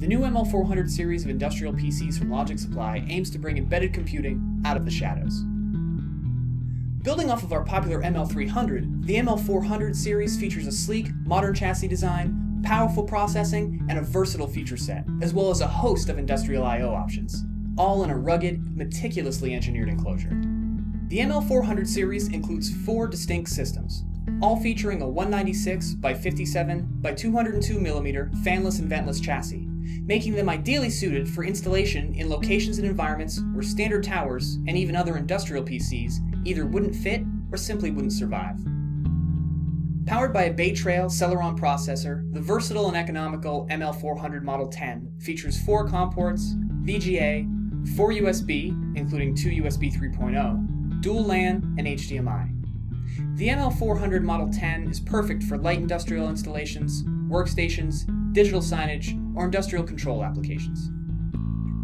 The new ML400 series of industrial PCs from Logic Supply aims to bring embedded computing out of the shadows. Building off of our popular ML300, the ML400 series features a sleek, modern chassis design, powerful processing, and a versatile feature set, as well as a host of industrial I.O. options, all in a rugged, meticulously engineered enclosure. The ML400 series includes four distinct systems, all featuring a 196 by 57 by 202 mm fanless and ventless chassis, making them ideally suited for installation in locations and environments where standard towers and even other industrial PCs either wouldn't fit or simply wouldn't survive. Powered by a Bay Trail Celeron processor, the versatile and economical ML400 Model 10 features four COM ports, VGA, four USB, including two USB 3.0, dual LAN, and HDMI. The ML400 Model 10 is perfect for light industrial installations, workstations, digital signage, or industrial control applications.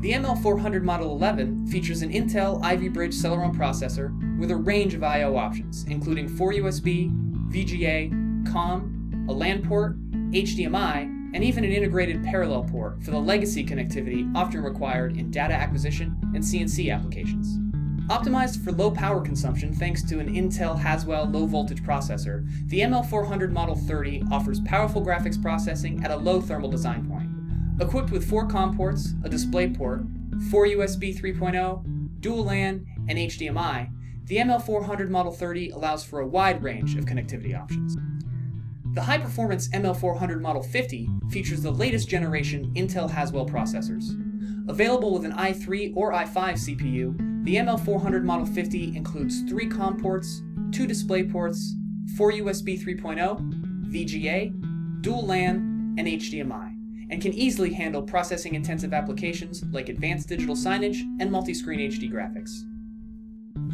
The ML400 Model 11 features an Intel Ivy Bridge Celeron processor with a range of I.O. options, including 4 USB, VGA, COM, a LAN port, HDMI, and even an integrated parallel port for the legacy connectivity often required in data acquisition and CNC applications. Optimized for low power consumption thanks to an Intel Haswell low voltage processor, the ML400 Model 30 offers powerful graphics processing at a low thermal design point. Equipped with four COM ports, a display port, four USB 3.0, dual LAN, and HDMI, the ML400 Model 30 allows for a wide range of connectivity options. The high performance ML400 Model 50 features the latest generation Intel Haswell processors. Available with an i3 or i5 CPU, the ML400 Model 50 includes three COM ports, two display ports, four USB 3.0, VGA, dual LAN, and HDMI, and can easily handle processing intensive applications like advanced digital signage and multi-screen HD graphics.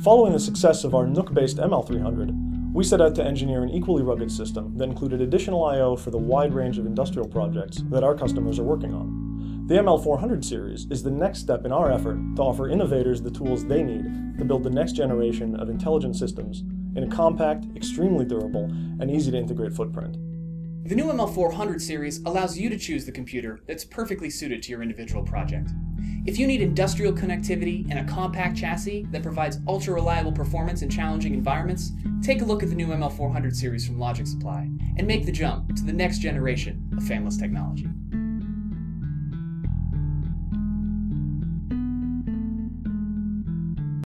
Following the success of our NUC-based ML300, we set out to engineer an equally rugged system that included additional I.O. for the wide range of industrial projects that our customers are working on. The ML400 series is the next step in our effort to offer innovators the tools they need to build the next generation of intelligent systems in a compact, extremely durable, and easy to integrate footprint. The new ML400 series allows you to choose the computer that's perfectly suited to your individual project. If you need industrial connectivity and a compact chassis that provides ultra reliable performance in challenging environments, take a look at the new ML400 series from Logic Supply and make the jump to the next generation of fanless technology.